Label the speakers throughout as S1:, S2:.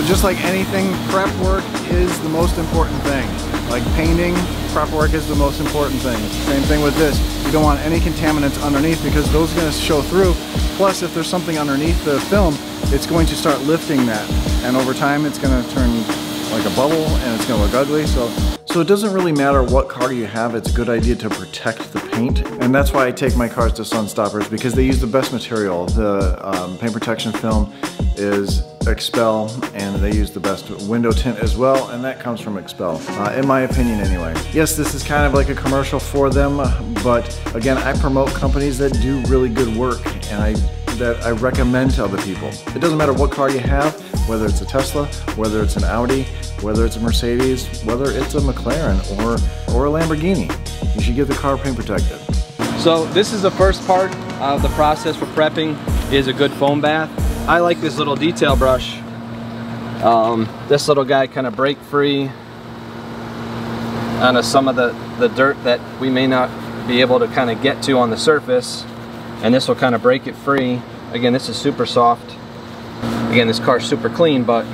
S1: So just like anything, prep work is the most important thing. Like painting, prep work is the most important thing. Same thing with this. You don't want any contaminants underneath because those are going to show through. Plus, if there's something underneath the film, it's going to start lifting that. And over time, it's going to turn like a bubble and it's going to look ugly. So, so it doesn't really matter what car you have. It's a good idea to protect the paint. And that's why I take my cars to Sun Stoppers because they use the best material. The um, paint protection film is XPEL and they use the best window tint as well and that comes from XPEL, uh, in my opinion anyway. Yes, this is kind of like a commercial for them, but again, I promote companies that do really good work and I that I recommend to other people. It doesn't matter what car you have, whether it's a Tesla, whether it's an Audi, whether it's a Mercedes, whether it's a McLaren or, or a Lamborghini. You should get the car paint protected.
S2: So this is the first part of the process for prepping is a good foam bath. I like this little detail brush. Um, this little guy kind of break free of some of the, the dirt that we may not be able to kind of get to on the surface. And this will kind of break it free. Again, this is super soft. Again, this car's super clean, but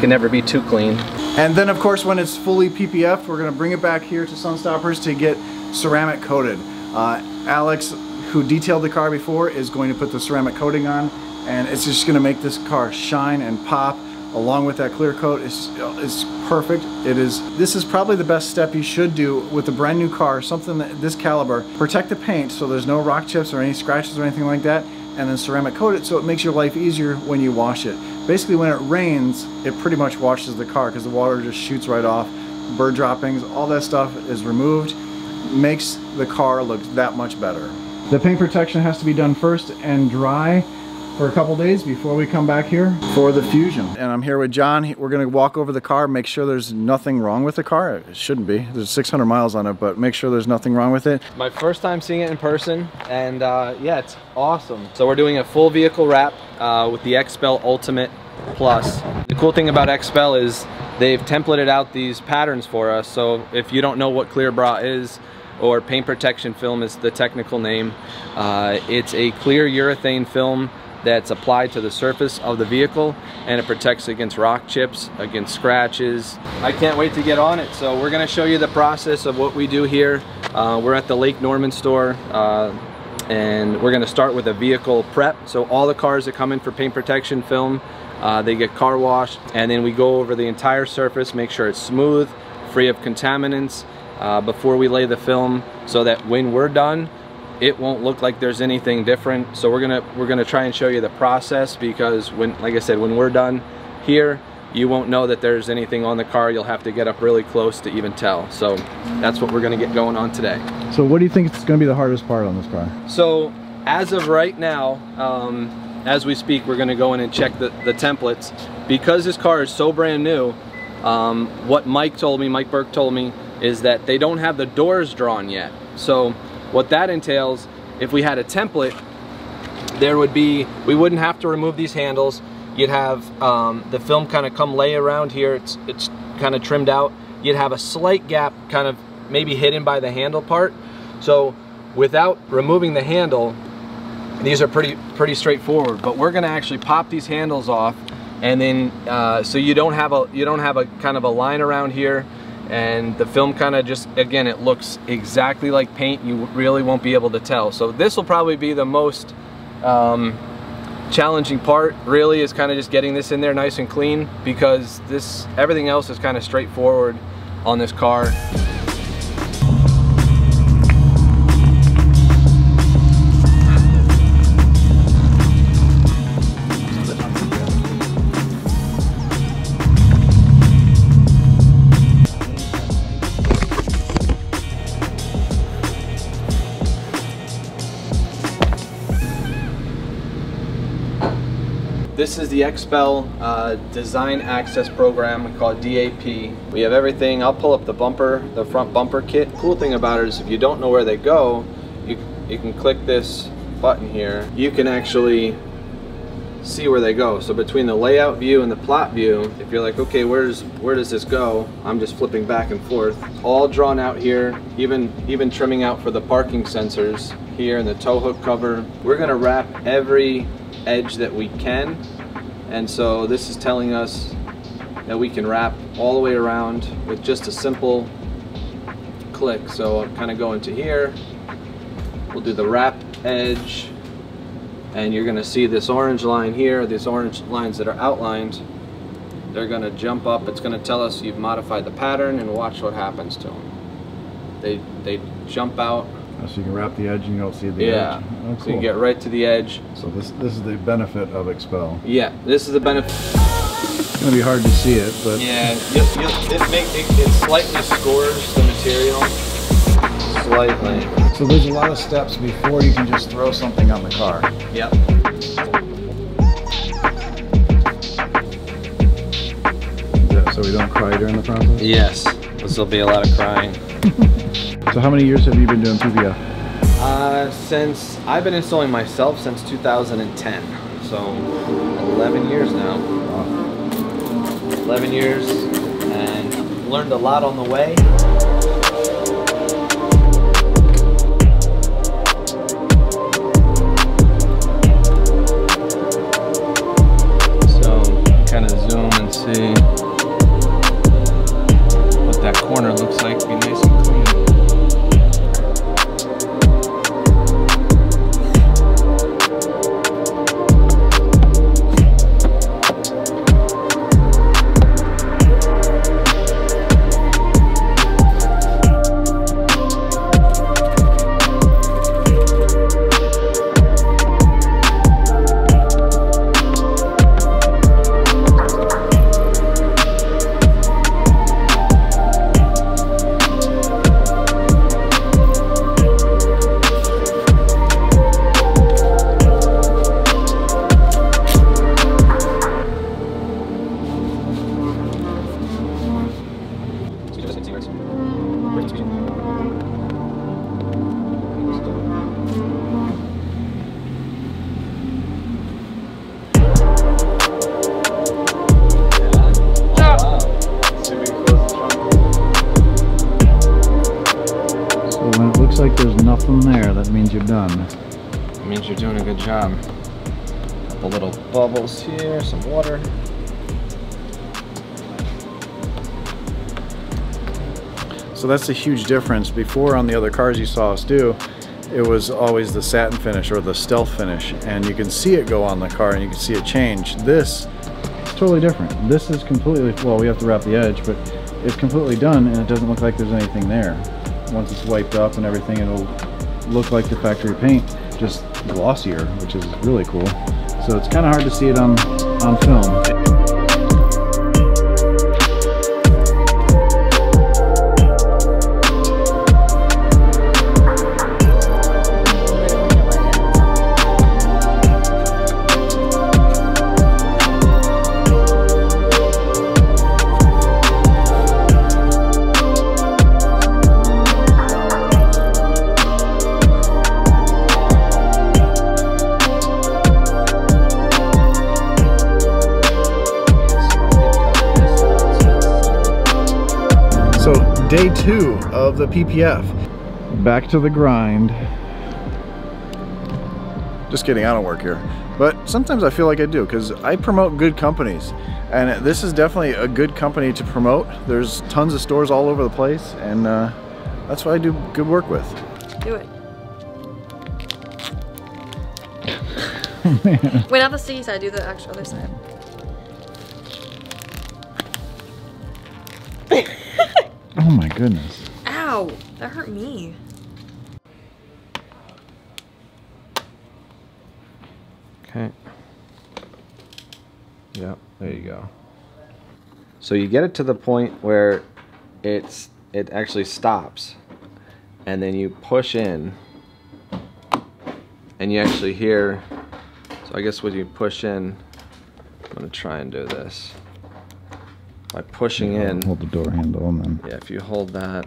S2: can never be too clean.
S1: And then of course, when it's fully PPF, we're gonna bring it back here to Sunstoppers to get ceramic coated. Uh, Alex, who detailed the car before, is going to put the ceramic coating on and it's just gonna make this car shine and pop along with that clear coat is is perfect. It is this is probably the best step you should do with a brand new car, something that this caliber. Protect the paint so there's no rock chips or any scratches or anything like that, and then ceramic coat it so it makes your life easier when you wash it. Basically when it rains, it pretty much washes the car because the water just shoots right off. Bird droppings, all that stuff is removed, makes the car look that much better. The paint protection has to be done first and dry for a couple days before we come back here for the Fusion. And I'm here with John. We're gonna walk over the car, make sure there's nothing wrong with the car. It shouldn't be. There's 600 miles on it, but make sure there's nothing wrong with it.
S2: My first time seeing it in person, and uh, yeah, it's awesome. So we're doing a full vehicle wrap uh, with the XPEL Ultimate Plus. The cool thing about XPEL is they've templated out these patterns for us. So if you don't know what Clear Bra is, or paint protection film is the technical name. Uh, it's a clear urethane film that's applied to the surface of the vehicle and it protects against rock chips, against scratches. I can't wait to get on it. So we're gonna show you the process of what we do here. Uh, we're at the Lake Norman store uh, and we're gonna start with a vehicle prep. So all the cars that come in for paint protection film, uh, they get car washed and then we go over the entire surface, make sure it's smooth, free of contaminants uh, before we lay the film so that when we're done, it won't look like there's anything different. So we're gonna we're gonna try and show you the process because when, like I said, when we're done here, you won't know that there's anything on the car. You'll have to get up really close to even tell. So that's what we're gonna get going on today.
S1: So what do you think is gonna be the hardest part on this car?
S2: So as of right now, um, as we speak, we're gonna go in and check the, the templates. Because this car is so brand new, um, what Mike told me, Mike Burke told me, is that they don't have the doors drawn yet. So what that entails, if we had a template, there would be, we wouldn't have to remove these handles. You'd have um, the film kind of come lay around here. It's, it's kind of trimmed out. You'd have a slight gap kind of maybe hidden by the handle part. So without removing the handle, these are pretty pretty straightforward. But we're gonna actually pop these handles off and then uh, so you don't have a you don't have a kind of a line around here and the film kind of just again it looks exactly like paint. You really won't be able to tell. So this will probably be the most um, challenging part really is kind of just getting this in there nice and clean because this everything else is kind of straightforward on this car This is the XPEL uh, Design Access Program, we call it DAP. We have everything, I'll pull up the bumper, the front bumper kit. Cool thing about it is if you don't know where they go, you, you can click this button here. You can actually see where they go. So between the layout view and the plot view, if you're like, okay, where's where does this go? I'm just flipping back and forth. All drawn out here, even even trimming out for the parking sensors here in the tow hook cover. We're gonna wrap every edge that we can And so this is telling us that we can wrap all the way around with just a simple click. So I'm kind of going to here. We'll do the wrap edge and you're going to see this orange line here, these orange lines that are outlined. They're going to jump up. It's going to tell us you've modified the pattern and watch what happens to them. They, they jump out.
S1: Oh, so you can wrap the edge and you don't see the
S2: Yeah.
S1: edge. Oh,
S2: So you
S1: cool.
S2: get right to the edge.
S1: So this this is the benefit of XPEL.
S2: Yeah, this is the benefit.
S1: It's gonna be hard to see it, but
S2: Yeah, you, you, it, make, it, it slightly scores the material. Slightly.
S1: so there's a lot of steps before you can just throw something on the car.
S2: Yep.
S1: So we don't cry during the process.
S2: Yes. This will be a lot of crying.
S1: So how many years have you been doing PPF?
S2: Uh, since I've been installing myself since 2010, so 11 years now. 11 years, and learned a lot on the way. So kind of zoom and see like
S1: there's nothing there, that means you're done.
S2: It means you're doing a good job. Couple little bubbles here, some water.
S1: So that's a huge difference. Before on the other cars you saw us do, it was always the satin finish or the stealth finish and you can see it go on the car and you can see it change. This is totally different. This is completely, well we have to wrap the edge, but it's completely done and it doesn't look like there's anything there. Once it's wiped up and everything it'll look like the factory paint, just glossier, which is really cool. So it's kind of hard to see it on, on film. Two of the PPF. Back to the grind. Just kidding, I don't work here. But sometimes I feel like I do because I promote good companies. And this is definitely a good company to promote. There's tons of stores all over the place and uh, that's what I do good work with.
S3: Do it. Wait, not the sticky side, do the actual other side.
S1: My goodness.
S3: Ow! That hurt me.
S2: Okay. Yep, there you go. So you get it to the point where it's it actually stops. And then you push in and you actually hear so I guess when you push in I'm gonna try and do this. By pushing in
S1: Hold the door handle and then.
S2: yeah, if you hold that,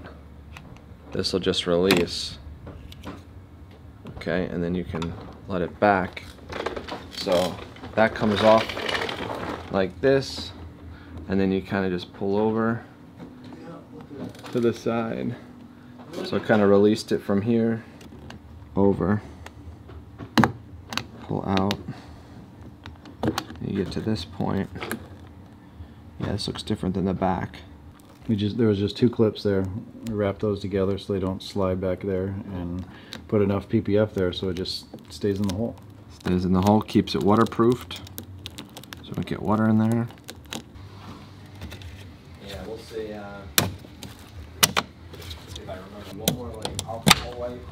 S2: this will just release. Okay, and then you can let it back. So that comes off like this, and then you kind of just pull over to the side. So I kind of released it from here over, pull out. You get to this point, yeah, this looks different than the back.
S1: We just there was just two clips there. We wrapped those together so they don't slide back there, and put enough PPF there so it just stays in the hole.
S2: Stays in the hole, keeps it waterproofed, so don't get water in there. Yeah, we'll see. Uh, see if I remember one more like alcohol wipe,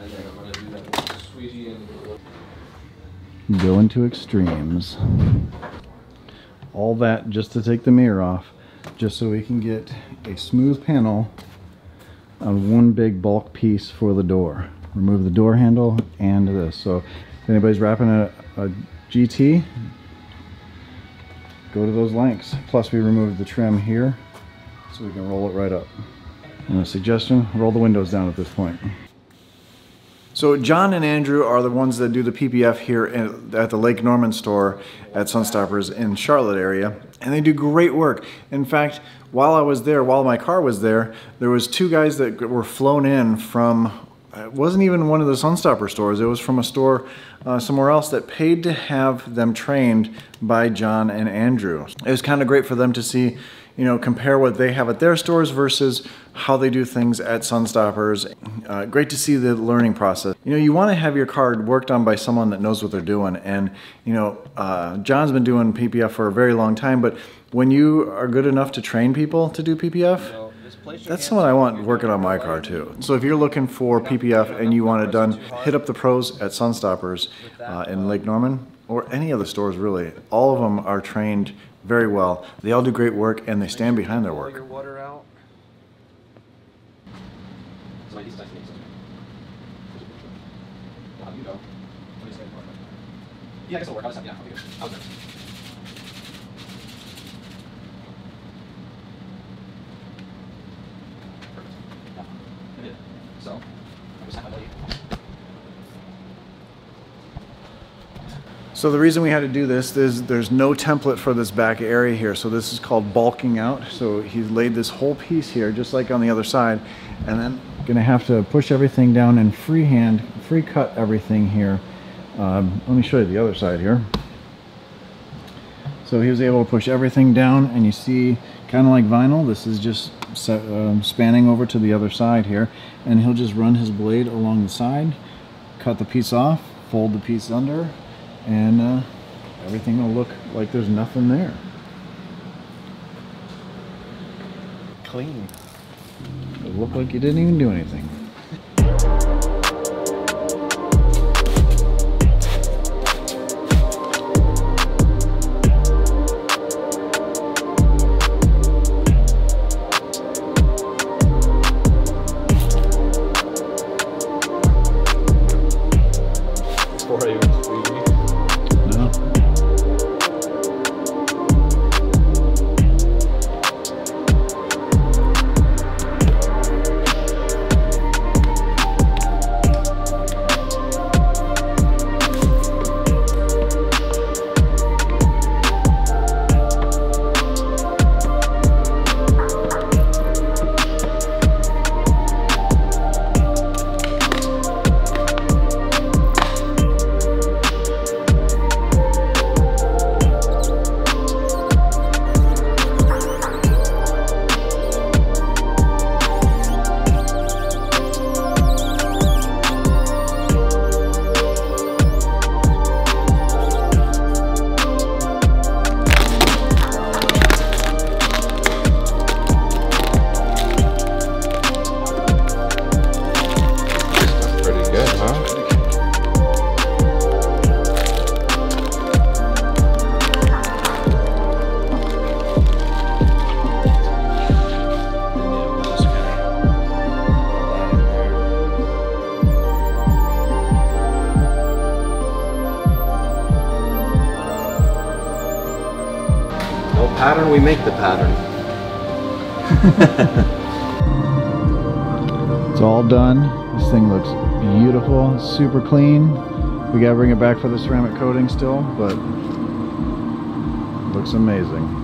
S2: and then I'm gonna do that squeegee and.
S1: Going to extremes. All that just to take the mirror off, just so we can get a smooth panel on one big bulk piece for the door. Remove the door handle and this. So if anybody's wrapping a, a GT, go to those lengths. Plus we removed the trim here so we can roll it right up. And a suggestion, roll the windows down at this point. So John and Andrew are the ones that do the PPF here at the Lake Norman store at Sunstoppers in Charlotte area, and they do great work. In fact, while I was there, while my car was there, there was two guys that were flown in from it wasn't even one of the Sunstopper stores. It was from a store uh, somewhere else that paid to have them trained by John and Andrew. It was kind of great for them to see you know, compare what they have at their stores versus how they do things at Sunstoppers. Uh, great to see the learning process. You know, you want to have your card worked on by someone that knows what they're doing. And, you know, uh, John's been doing PPF for a very long time, but when you are good enough to train people to do PPF, that's someone I want working on my car too. So if you're looking for PPF and you want it done, hit up the pros at Sunstoppers uh, in Lake Norman or any of the stores really. All of them are trained very well. They all do great work and they stand behind their work. Yeah, I guess it'll work. I'll just have, yeah, I'll be good. I'll be good. So, I just have my So the reason we had to do this is there's no template for this back area here. So this is called bulking out. So he's laid this whole piece here, just like on the other side. And then gonna have to push everything down and freehand, free cut everything here. Um, let me show you the other side here. So he was able to push everything down and you see kind of like vinyl, this is just set, um, spanning over to the other side here. And he'll just run his blade along the side, cut the piece off, fold the piece under, and uh, everything will look like there's nothing there.
S2: Clean.
S1: It'll look like you didn't even do anything.
S2: Make the pattern.
S1: it's all done. This thing looks beautiful, super clean. We gotta bring it back for the ceramic coating still, but looks amazing.